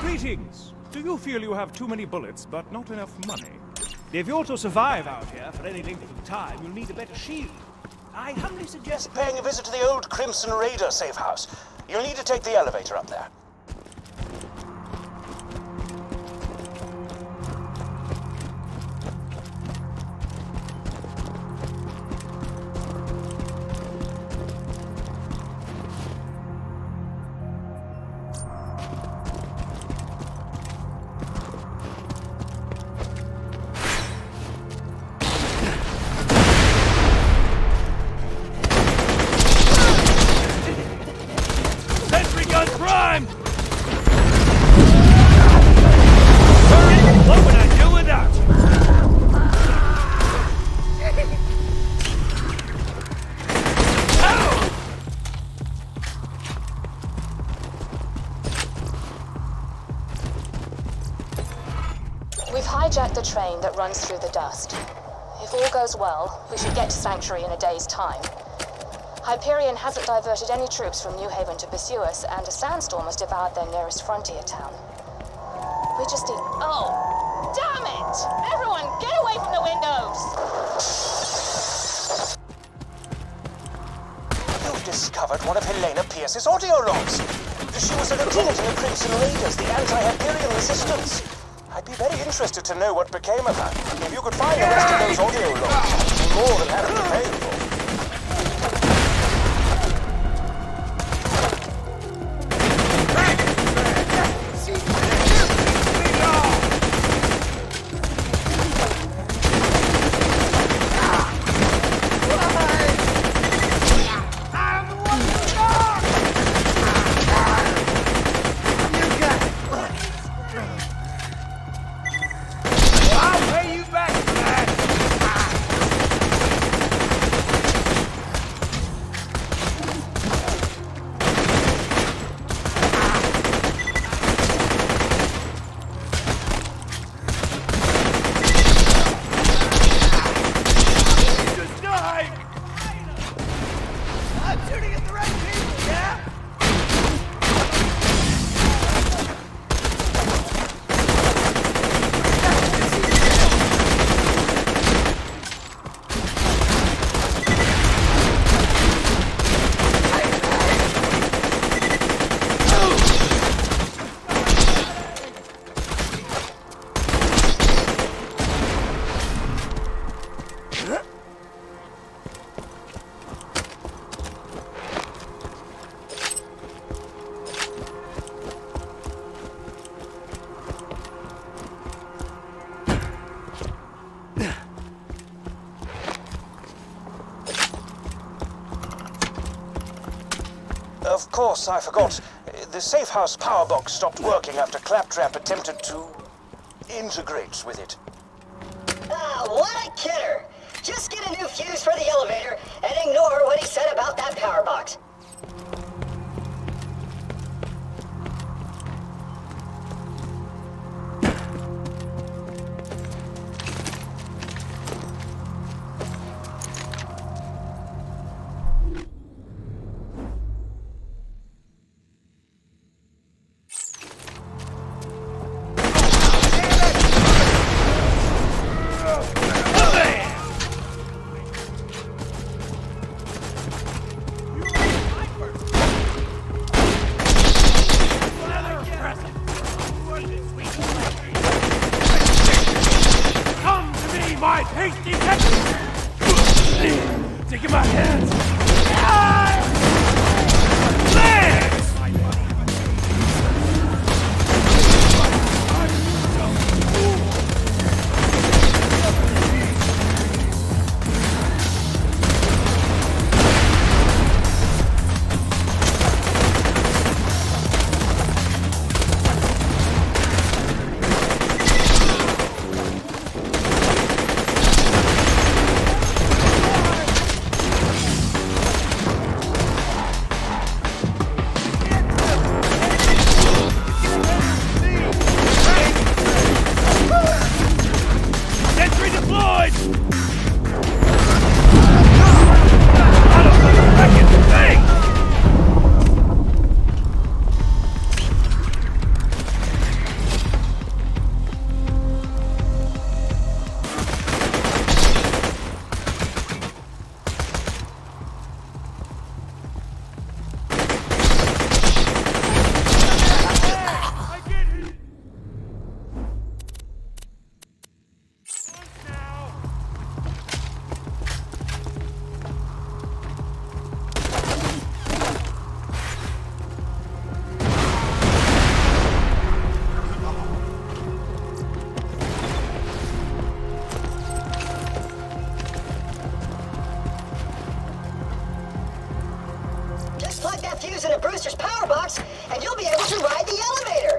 Greetings. Do you feel you have too many bullets, but not enough money? If you're to survive out here for any length of time, you'll need a better shield. I humbly suggest paying a visit to the old Crimson Raider safe house. You'll need to take the elevator up there. If all goes well, we should get to Sanctuary in a day's time. Hyperion hasn't diverted any troops from New Haven to pursue us, and a sandstorm has devoured their nearest frontier town. We just need. Oh! Damn it! Everyone, get away from the windows! You've discovered one of Helena Pierce's audio logs. She was a lieutenant in the Crimson Raiders, the anti-Hyperion resistance. I'd be very interested to know what became of her. If you could find the rest of those audio logs, more than happy to pay for course, I forgot. The safe house power box stopped working after Claptrap attempted to integrate with it. Ah, what a my tasty catch! Taking my hands! Ah! Legs! Fuse in a Brewster's power box, and you'll be able to ride the elevator.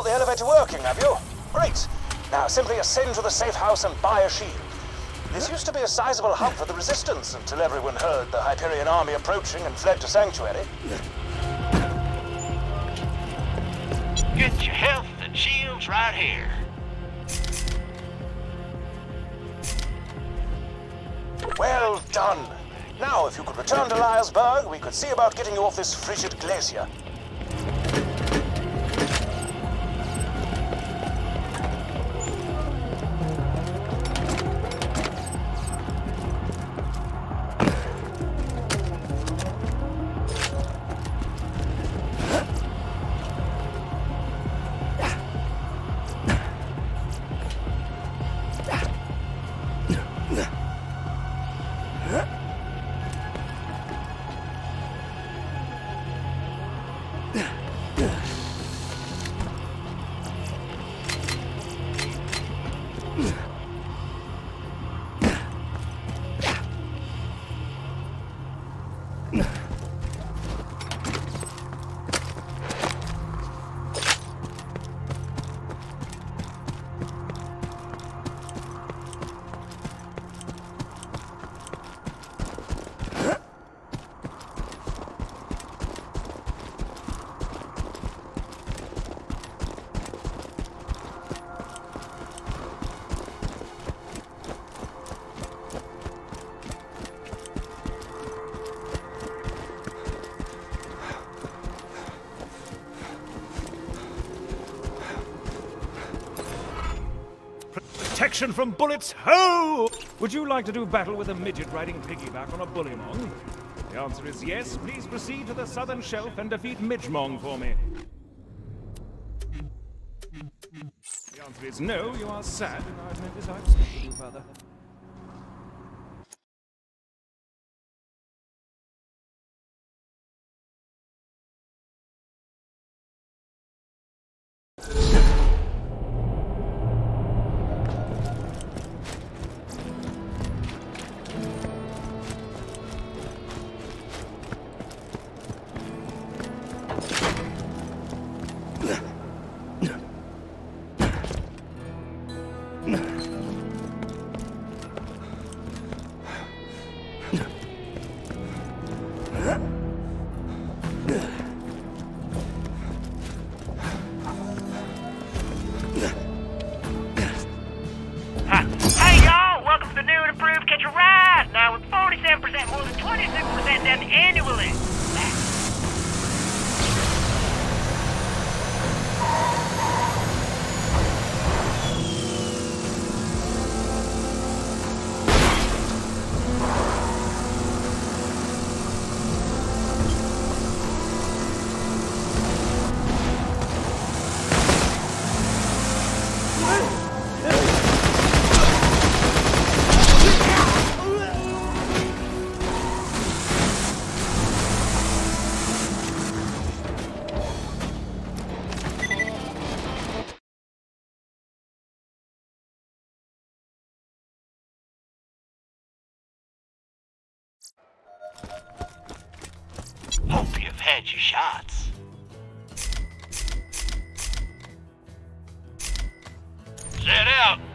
Got the elevator working, have you? Great. Now simply ascend to the safe house and buy a shield. This used to be a sizable hub for the Resistance until everyone heard the Hyperion army approaching and fled to Sanctuary. Get your health and shields right here. Well done. Now, if you could return to Liar's Berg, we could see about getting you off this frigid glacier. Yeah. Protection from bullets, ho! Would you like to do battle with a midget riding piggyback on a bullymong? The answer is yes. Please proceed to the southern shelf and defeat Midgemong for me. The answer is no. You are sad, and I've to speak to you further. Catch your shots. Set out.